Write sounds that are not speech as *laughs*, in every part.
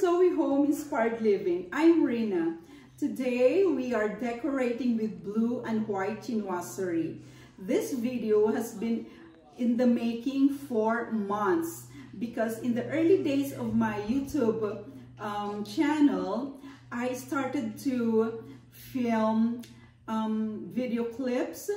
Zoe Home Inspired Living. I'm Rina. Today we are decorating with blue and white chinoiserie. This video has been in the making for months because in the early days of my YouTube um, channel, I started to film um, video clips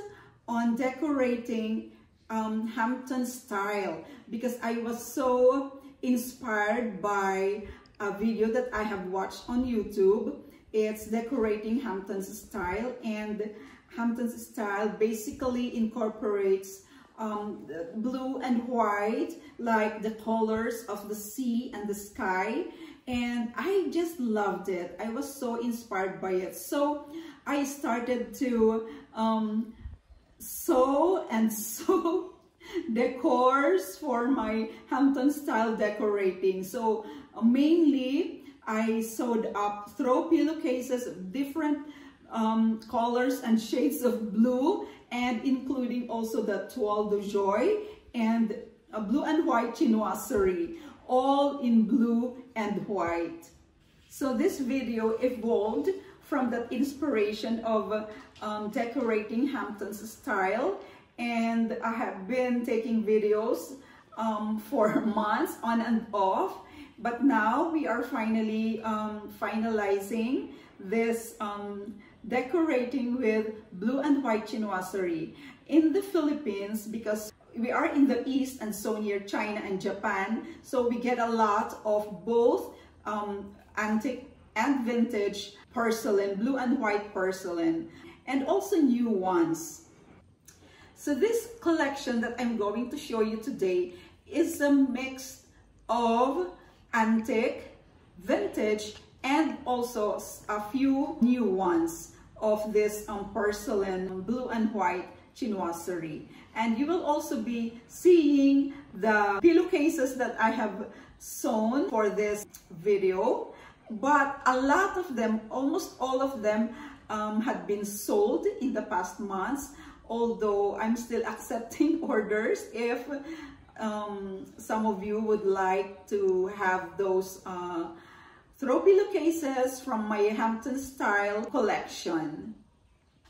on decorating um, Hampton style because I was so inspired by a video that I have watched on YouTube. It's decorating Hampton's style and Hampton's style basically incorporates um, blue and white like the colors of the sea and the sky and I just loved it. I was so inspired by it. So I started to um, sew and *laughs* sew decors for my Hampton style decorating. So mainly I sewed up throw pillowcases of different um, colors and shades of blue and including also the toile de Jouy and a blue and white chinoiserie all in blue and white. So this video evolved from that inspiration of um, decorating Hampton's style and I have been taking videos um, for *laughs* months on and off but now we are finally um, finalizing this um, decorating with blue and white chinoiserie in the Philippines because we are in the east and so near China and Japan so we get a lot of both um, antique and vintage porcelain blue and white porcelain and also new ones so this collection that I'm going to show you today is a mix of antique, vintage, and also a few new ones of this um, porcelain blue and white chinoiserie. And you will also be seeing the pillowcases that I have sewn for this video. But a lot of them, almost all of them um, had been sold in the past months although I'm still *laughs* accepting orders if um, some of you would like to have those uh, throw pillowcases from my Hampton style collection.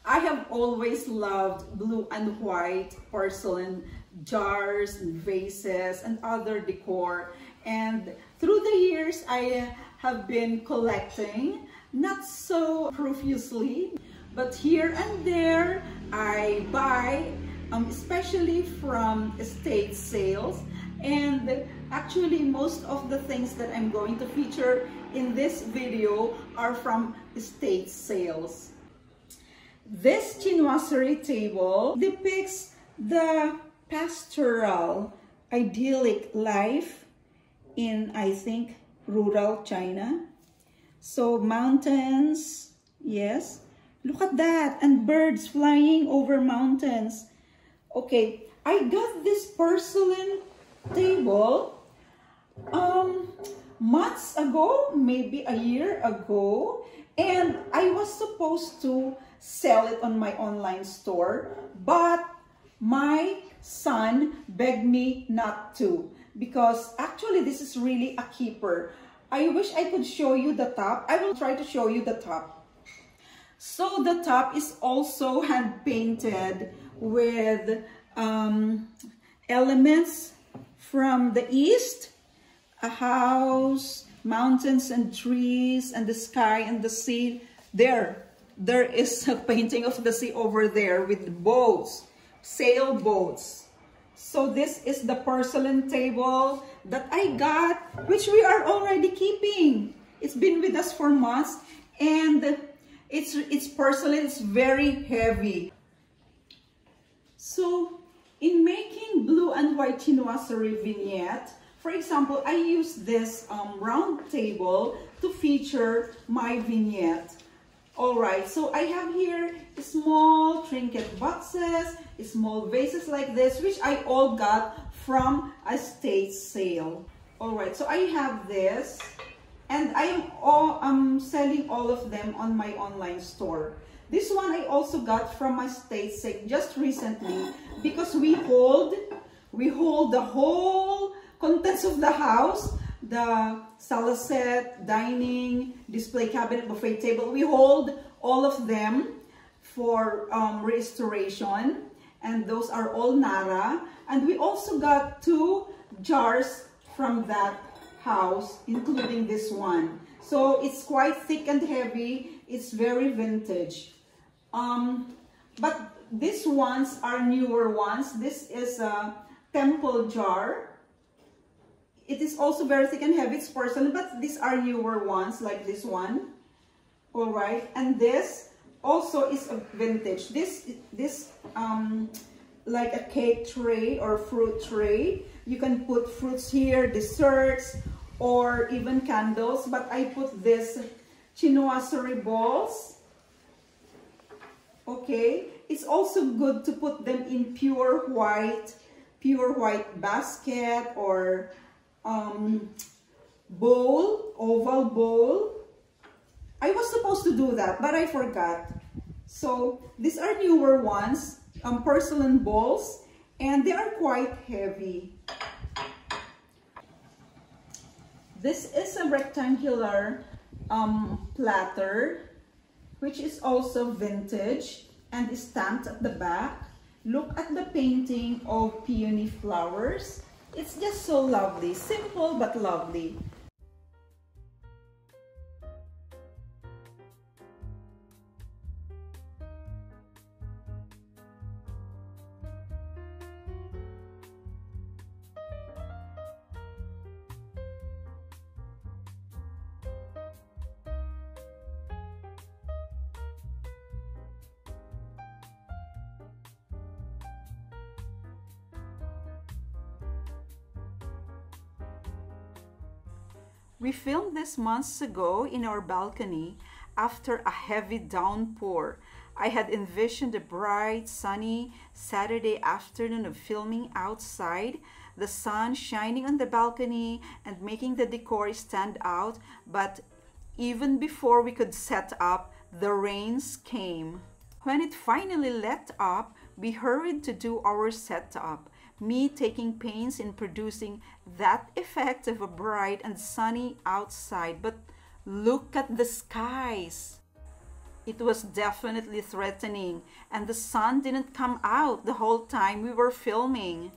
I have always loved blue and white porcelain jars and vases and other decor and through the years I have been collecting not so profusely but here and there, I buy, um, especially from estate sales. And actually, most of the things that I'm going to feature in this video are from estate sales. This chinoiserie table depicts the pastoral, idyllic life in, I think, rural China. So mountains, yes, Look at that. And birds flying over mountains. Okay, I got this porcelain table um, months ago, maybe a year ago. And I was supposed to sell it on my online store. But my son begged me not to. Because actually this is really a keeper. I wish I could show you the top. I will try to show you the top. So the top is also hand painted with um, elements from the east, a house, mountains and trees and the sky and the sea. There, there is a *laughs* painting of the sea over there with boats, sailboats. So this is the porcelain table that I got, which we are already keeping. It's been with us for months and it's, it's porcelain, it's very heavy. So in making blue and white chinoiserie vignette, for example, I use this um, round table to feature my vignette. Alright, so I have here small trinket boxes, small vases like this, which I all got from a state sale. Alright, so I have this and I am all, I'm selling all of them on my online store. This one I also got from my state sake just recently because we hold we hold the whole contents of the house the sala set, dining, display cabinet, buffet table. We hold all of them for um, restoration and those are all narra. And we also got two jars from that house, including this one. So it's quite thick and heavy. It's very vintage. Um, but these ones are newer ones. This is a temple jar. It is also very thick and heavy. It's porcelain, but these are newer ones like this one. All right. And this also is a vintage. This, this, um, like a cake tray or fruit tray. You can put fruits here, desserts, or even candles. But I put this chinoiserie balls. Okay. It's also good to put them in pure white, pure white basket or um, bowl, oval bowl. I was supposed to do that, but I forgot. So these are newer ones, um, porcelain bowls, and they are quite heavy. This is a rectangular um, platter, which is also vintage and is stamped at the back. Look at the painting of peony flowers. It's just so lovely, simple but lovely. We filmed this months ago in our balcony after a heavy downpour. I had envisioned a bright, sunny Saturday afternoon of filming outside, the sun shining on the balcony and making the decor stand out, but even before we could set up, the rains came. When it finally let up, we hurried to do our setup me taking pains in producing that effect of a bright and sunny outside. But look at the skies. It was definitely threatening and the sun didn't come out the whole time we were filming.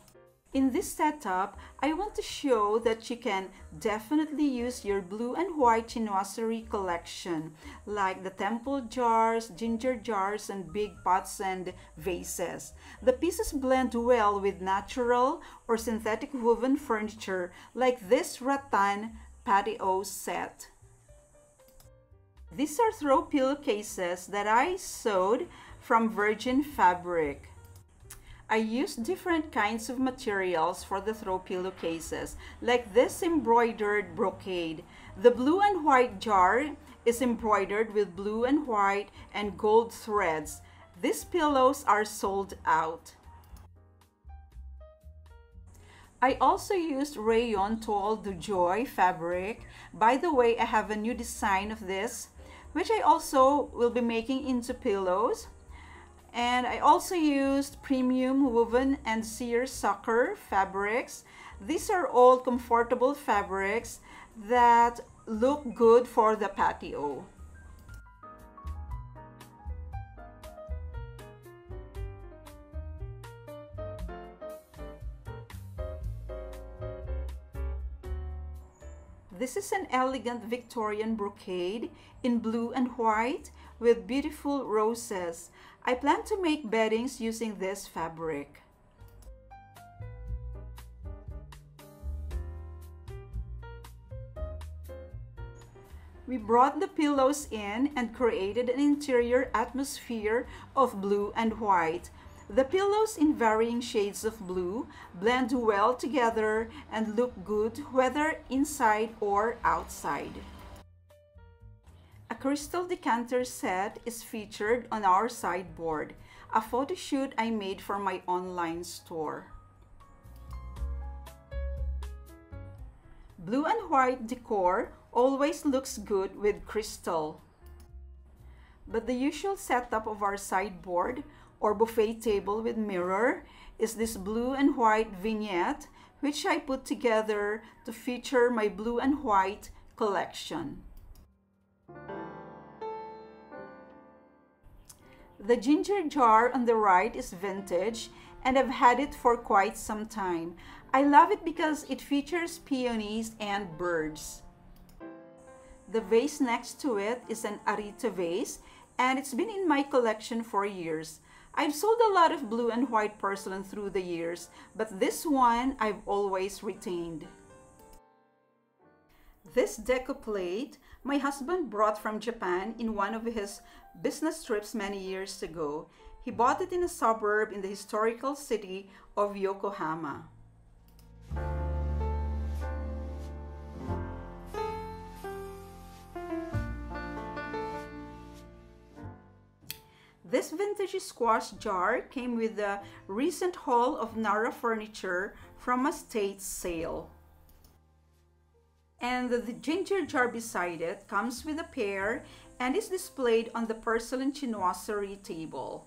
In this setup, I want to show that you can definitely use your blue and white chinoiserie collection, like the temple jars, ginger jars, and big pots and vases. The pieces blend well with natural or synthetic woven furniture, like this rattan patio set. These are throw pillowcases that I sewed from virgin fabric. I used different kinds of materials for the throw pillowcases, like this embroidered brocade. The blue and white jar is embroidered with blue and white and gold threads. These pillows are sold out. I also used rayon toile de Jouy fabric. By the way, I have a new design of this, which I also will be making into pillows. And I also used premium woven and seersucker fabrics. These are all comfortable fabrics that look good for the patio. This is an elegant Victorian brocade in blue and white with beautiful roses. I plan to make beddings using this fabric. We brought the pillows in and created an interior atmosphere of blue and white. The pillows in varying shades of blue blend well together and look good whether inside or outside. A crystal decanter set is featured on our sideboard, a photo shoot I made for my online store. Blue and white decor always looks good with crystal. But the usual setup of our sideboard or buffet table with mirror is this blue and white vignette which I put together to feature my blue and white collection. The ginger jar on the right is vintage and I've had it for quite some time. I love it because it features peonies and birds. The vase next to it is an Arita vase and it's been in my collection for years. I've sold a lot of blue and white porcelain through the years, but this one I've always retained. This deco plate my husband brought from Japan in one of his business trips many years ago. He bought it in a suburb in the historical city of Yokohama. This vintage squash jar came with a recent haul of narra furniture from a state sale. And the, ginger jar beside it comes with a pear and is displayed on the porcelain chinoiserie table.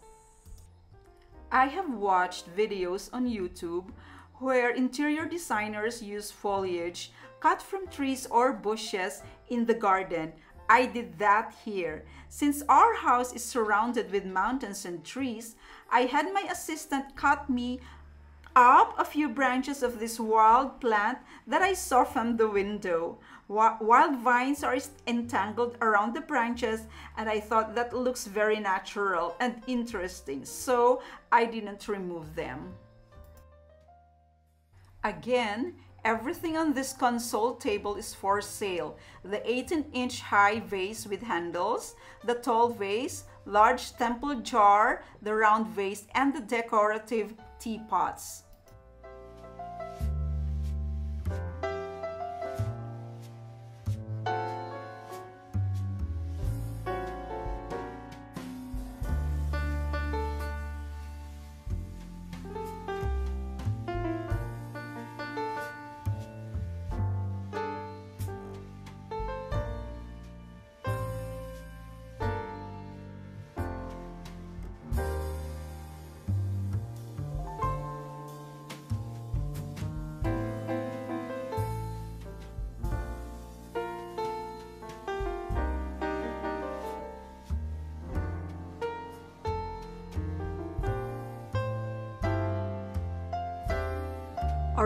I have watched videos on YouTube where interior designers use foliage cut from trees or bushes in the garden I did that here. Since our house is surrounded with mountains and trees, I had my assistant cut me up a few branches of this wild plant that I saw from the window. Wild vines are entangled around the branches and I thought that looks very natural and interesting, so I didn't remove them. Again, Everything on this console table is for sale. The 18-inch high vase with handles, the tall vase, large temple jar, the round vase, and the decorative teapots.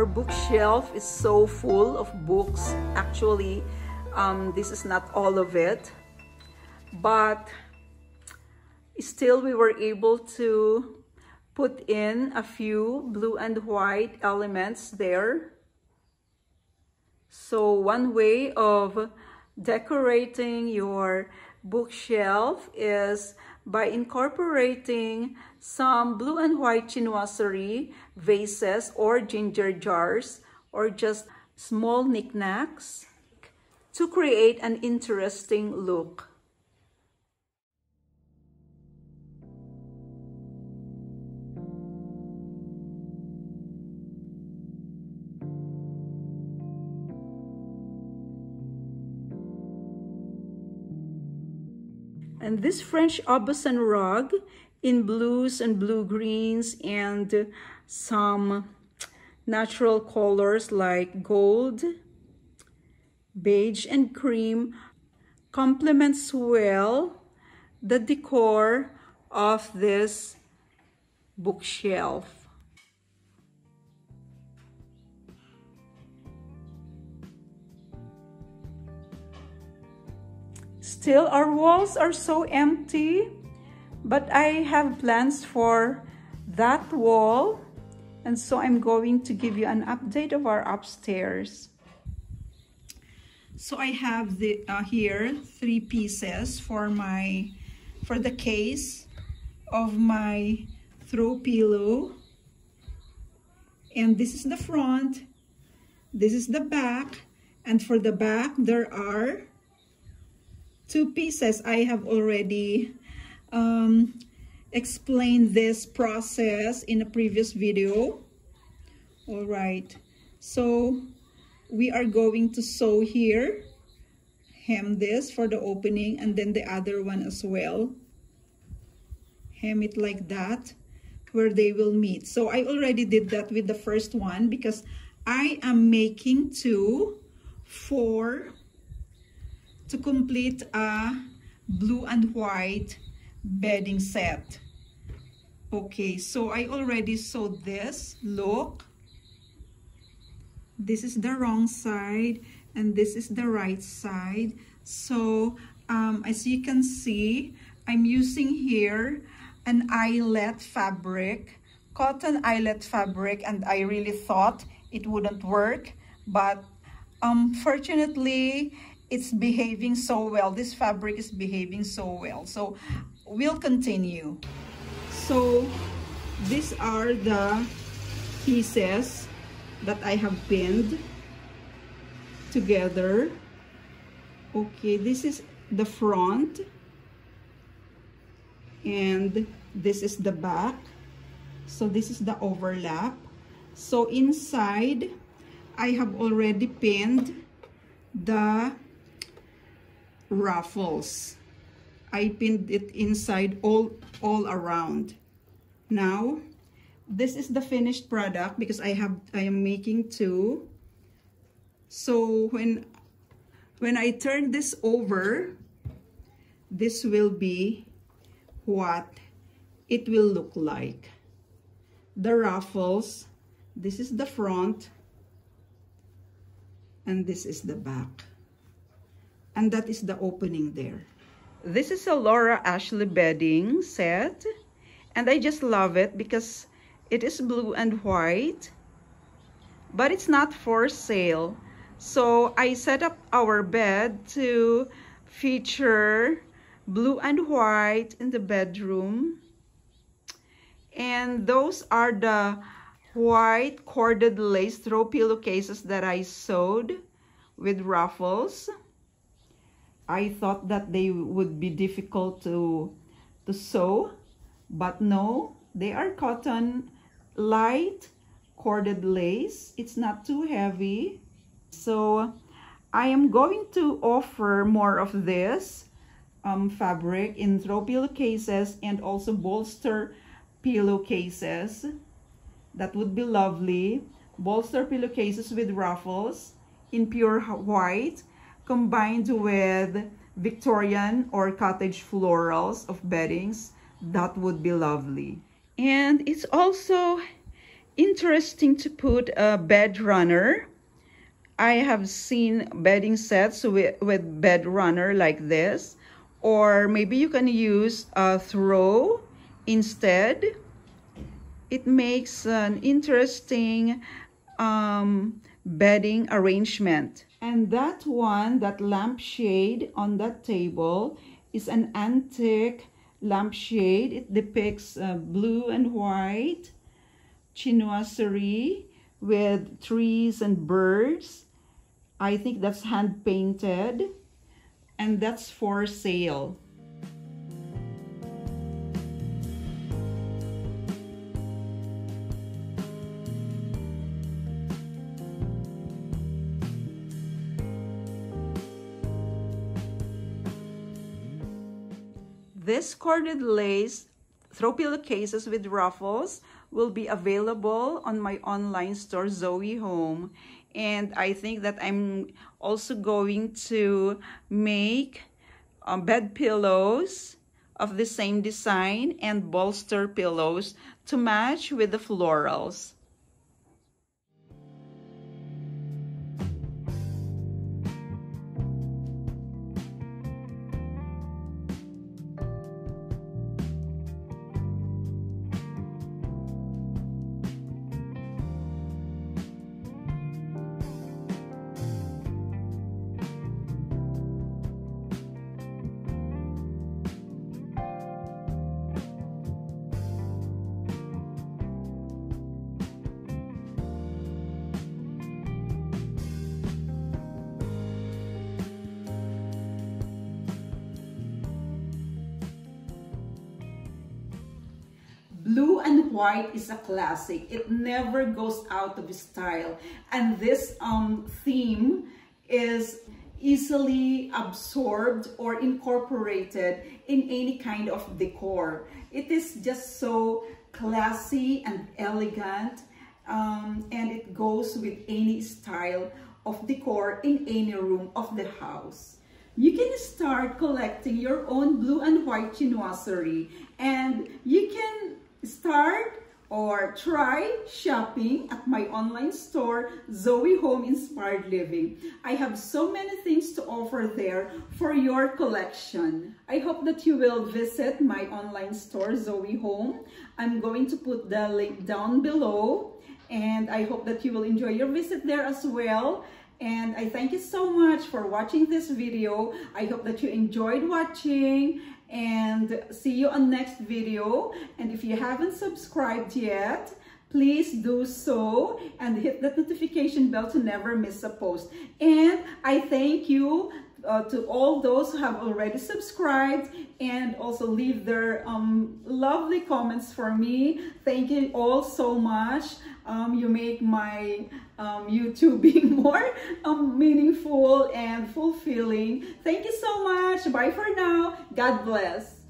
Our bookshelf is so full of books. Actually, um, this is not all of it, but still we were able to put in a few blue and white elements there. So one way of decorating your bookshelf is by incorporating some blue and white chinoiserie vases or ginger jars or just small knickknacks to create an interesting look. And this French Aubusson rug in blues and blue greens and some natural colors like gold, beige, and cream complements well the decor of this bookshelf. Still, our walls are so empty, but I have plans for that wall. And so I'm going to give you an update of our upstairs. So I have the uh, here three pieces for my for the case of my throw pillow. And this is the front, this is the back, and for the back there are two pieces. I have already um, explained this process in a previous video. All right, so we are going to sew here, hem this for the opening and then the other one as well. Hem it like that where they will meet. So I already did that with the first one because I am making two for to complete a blue and white bedding set. Okay, so I already sewed this. Look. This is the wrong side and this is the right side. So um, as you can see, I'm using here an eyelet fabric, cotton eyelet fabric, and I really thought it wouldn't work, but um, fortunately, it's behaving so well. This fabric is behaving so well. So we'll continue. So these are the pieces that I have pinned together. Okay, this is the front and this is the back. So this is the overlap. So inside, I have already pinned the ruffles. I pinned it inside all, all around. Now, this is the finished product because I have I am making two. So when when I turn this over, this will be what it will look like. The ruffles, this is the front, and this is the back. And that is the opening there. This is a Laura Ashley bedding set. And I just love it because it is blue and white. But it's not for sale. So I set up our bed to feature blue and white in the bedroom. And those are the white corded lace throw pillowcases that I sewed with ruffles. I thought that they would be difficult to, to sew, but no, they are cotton, light corded lace. It's not too heavy. So I am going to offer more of this um, fabric in throw pillowcases and also bolster pillowcases. That would be lovely. Bolster pillowcases with ruffles in pure white combined with Victorian or cottage florals of beddings. That would be lovely. And it's also interesting to put a bed runner. I have seen bedding sets with, with bed runner like this. Or maybe you can use a throw instead it makes an interesting um, bedding arrangement. And that one, that lampshade on that table is an antique lampshade. It depicts uh, blue and white chinoiserie with trees and birds. I think that's hand painted and that's for sale. This corded lace throw pillowcases with ruffles will be available on my online store Zoe Home and I think that I'm also going to make um, bed pillows of the same design and bolster pillows to match with the florals. Blue and white is a classic. It never goes out of style. And this um, theme is easily absorbed or incorporated in any kind of decor. It is just so classy and elegant um, and it goes with any style of decor in any room of the house. You can start collecting your own blue and white chinoiserie and you can start or try shopping at my online store, Zoe Home Inspired Living. I have so many things to offer there for your collection. I hope that you will visit my online store, Zoe Home. I'm going to put the link down below and I hope that you will enjoy your visit there as well. And I thank you so much for watching this video. I hope that you enjoyed watching and see you on next video. And if you haven't subscribed yet, please do so and hit that notification bell to never miss a post. And I thank you uh, to all those who have already subscribed and also leave their um, lovely comments for me. Thank you all so much. Um, you make my um, YouTube *laughs* being more um, meaningful and fulfilling. Thank you so much. Bye for now. God bless.